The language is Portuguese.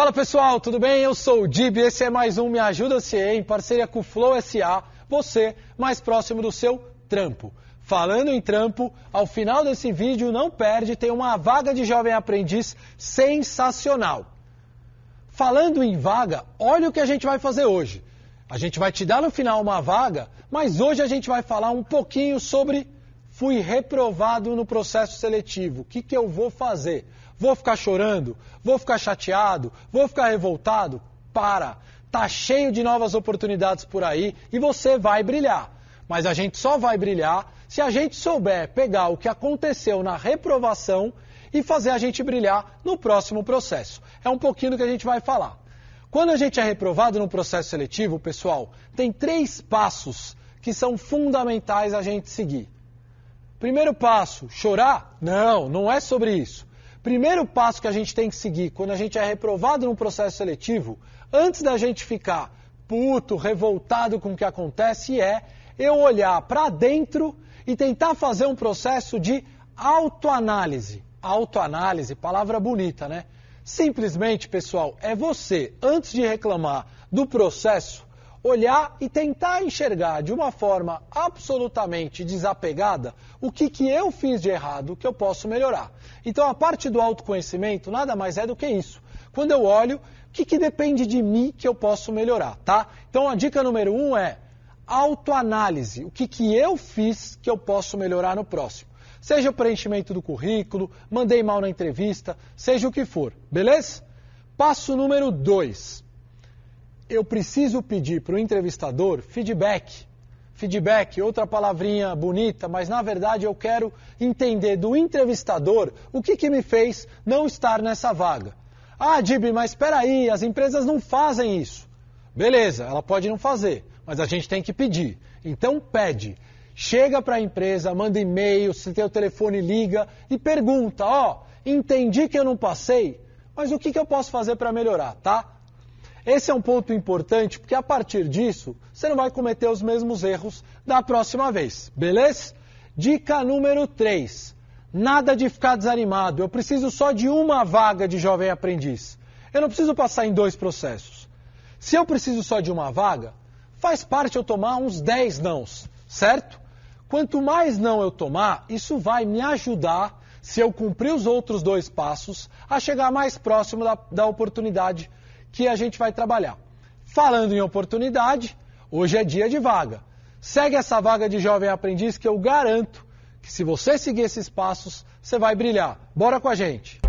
Fala pessoal, tudo bem? Eu sou o Dib e esse é mais um Me Ajuda CE em parceria com o Flow SA, você mais próximo do seu trampo. Falando em trampo, ao final desse vídeo, não perde, tem uma vaga de jovem aprendiz sensacional. Falando em vaga, olha o que a gente vai fazer hoje. A gente vai te dar no final uma vaga, mas hoje a gente vai falar um pouquinho sobre fui reprovado no processo seletivo, o que, que eu vou fazer? Vou ficar chorando? Vou ficar chateado? Vou ficar revoltado? Para! Tá cheio de novas oportunidades por aí e você vai brilhar. Mas a gente só vai brilhar se a gente souber pegar o que aconteceu na reprovação e fazer a gente brilhar no próximo processo. É um pouquinho do que a gente vai falar. Quando a gente é reprovado no processo seletivo, pessoal, tem três passos que são fundamentais a gente seguir. Primeiro passo, chorar? Não, não é sobre isso. Primeiro passo que a gente tem que seguir quando a gente é reprovado num processo seletivo, antes da gente ficar puto, revoltado com o que acontece, é eu olhar para dentro e tentar fazer um processo de autoanálise. Autoanálise, palavra bonita, né? Simplesmente, pessoal, é você, antes de reclamar do processo, olhar e tentar enxergar de uma forma absolutamente desapegada o que, que eu fiz de errado que eu posso melhorar. Então a parte do autoconhecimento nada mais é do que isso. Quando eu olho, o que, que depende de mim que eu posso melhorar, tá? Então a dica número um é autoanálise. O que, que eu fiz que eu posso melhorar no próximo. Seja o preenchimento do currículo, mandei mal na entrevista, seja o que for, beleza? Passo número dois eu preciso pedir para o entrevistador feedback. Feedback, outra palavrinha bonita, mas na verdade eu quero entender do entrevistador o que, que me fez não estar nessa vaga. Ah, Dib, mas espera aí, as empresas não fazem isso. Beleza, ela pode não fazer, mas a gente tem que pedir. Então pede. Chega para a empresa, manda e-mail, se tem o telefone, liga e pergunta, ó, oh, entendi que eu não passei, mas o que, que eu posso fazer para melhorar, tá? Esse é um ponto importante porque a partir disso você não vai cometer os mesmos erros da próxima vez, beleza? Dica número 3. Nada de ficar desanimado. Eu preciso só de uma vaga de jovem aprendiz. Eu não preciso passar em dois processos. Se eu preciso só de uma vaga, faz parte eu tomar uns 10 nãos, certo? Quanto mais não eu tomar, isso vai me ajudar, se eu cumprir os outros dois passos, a chegar mais próximo da, da oportunidade que a gente vai trabalhar. Falando em oportunidade, hoje é dia de vaga. Segue essa vaga de jovem aprendiz que eu garanto que se você seguir esses passos, você vai brilhar. Bora com a gente!